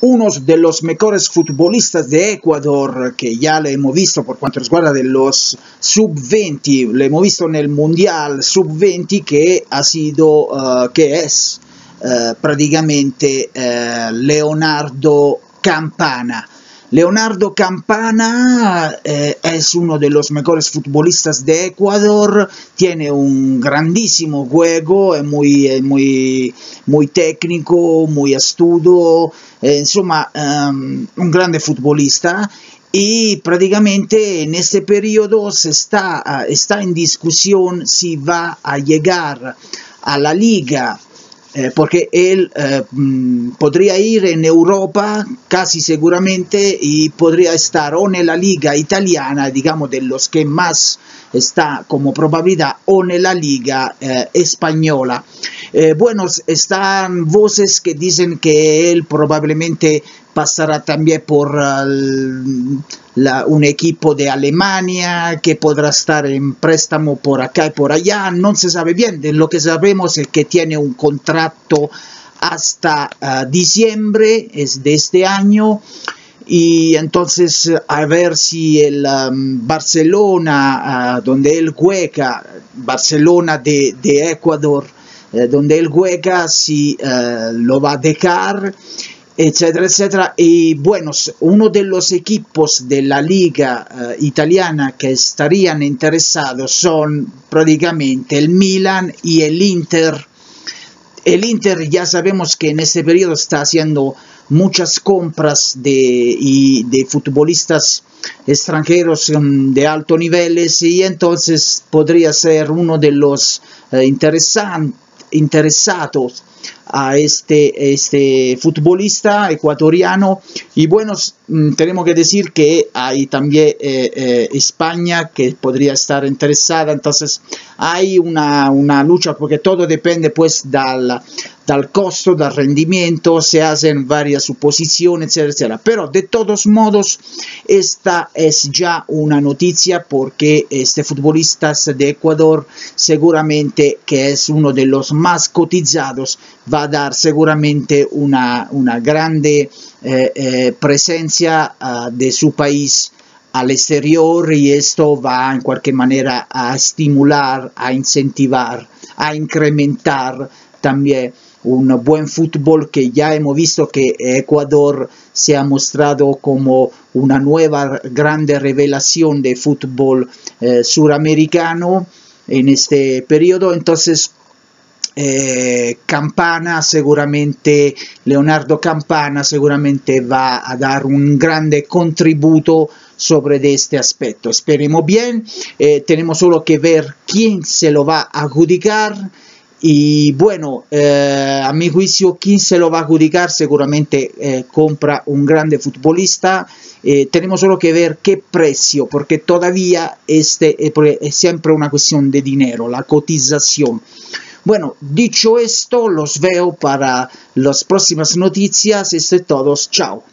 uno de los mejores futbolistas de Ecuador, que ya lo hemos visto por cuanto riguarda de los sub-20, lo hemos visto en el Mundial sub-20 que ha sido, uh, que es uh, prácticamente uh, Leonardo Campana. Leonardo Campana eh, es uno de los mejores futbolistas de Ecuador, tiene un grandísimo juego, es muy, muy, muy técnico, muy astuto, eh, insomma um, un grande futbolista. Y prácticamente en este periodo se está, está en discusión si va a llegar a la liga eh, porque él eh, mm, podría ir en Europa casi seguramente y podría estar o en la liga italiana, digamos de los que más está como probabilidad, o en la liga eh, española. Bueno, están voces que dicen que él probablemente pasará también por un equipo de Alemania que podrá estar en préstamo por acá y por allá, no se sabe bien, de lo que sabemos es que tiene un contrato hasta uh, diciembre es de este año. Y entonces a ver si el Barcelona uh, donde él juega Barcelona de, de Ecuador uh, donde él juega si lo va a dejar etcétera, etcétera. Y bueno, uno de los equipos de la liga uh, italiana que estarían interesados son prácticamente el Milan y el Inter. El Inter ya sabemos que en este periodo está haciendo muchas compras de, de futbolistas extranjeros um, de alto niveles y entonces podría ser uno de los uh, interesados a este, este futbolista ecuatoriano. Y bueno, mm, tenemos que decir que hay también eh, eh, España que podría estar interesada. Entonces hay una, una lucha porque todo depende pues del, del costo, del rendimiento, se hacen varias suposiciones, etcétera, etcétera. Pero de todos modos, esta es ya una noticia porque este futbolista de Ecuador seguramente que es uno de los más cotizados va a dar seguramente una, una grande eh, eh, presencia uh, de su país al exterior y esto va en cualquier manera a estimular, a incentivar, a incrementar también un buen fútbol que ya hemos visto que Ecuador se ha mostrado como una nueva grande revelación de fútbol eh, suramericano en este periodo. Entonces, eh, Campana seguramente, Leonardo Campana seguramente va a dar un grande contributo sobre este aspecto. Esperemos bien, eh, tenemos solo que ver quién se lo va a adjudicar. Y bueno, eh, a mi juicio, quien se lo va a adjudicar seguramente eh, compra un grande futbolista. Eh, tenemos solo que ver qué precio, porque todavía este es siempre una cuestión de dinero, la cotización. Bueno, dicho esto, los veo para las próximas noticias. Esto es todo. Chao.